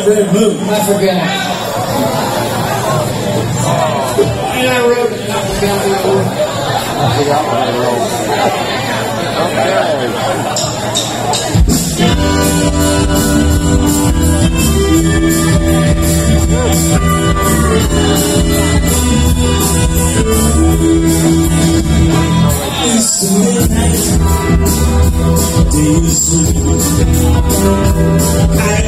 called Red Moon. I forgot. And I wrote it. I forgot what I wrote. I forgot what I wrote. Okay. It's the midnight. Day is sleep.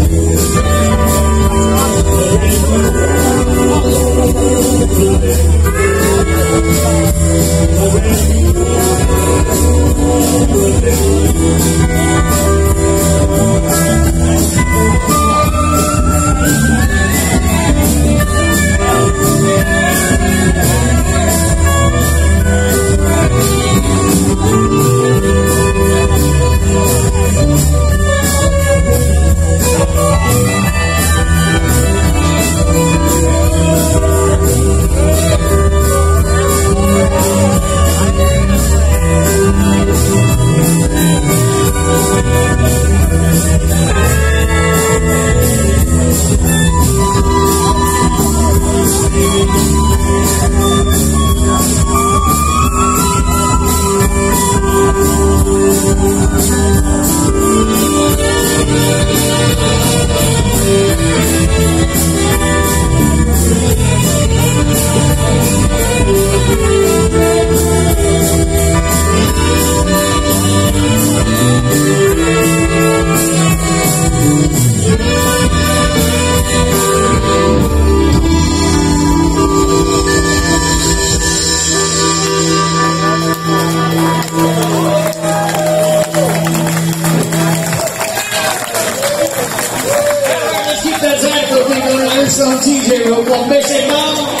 red moon. some DJ will go missing now.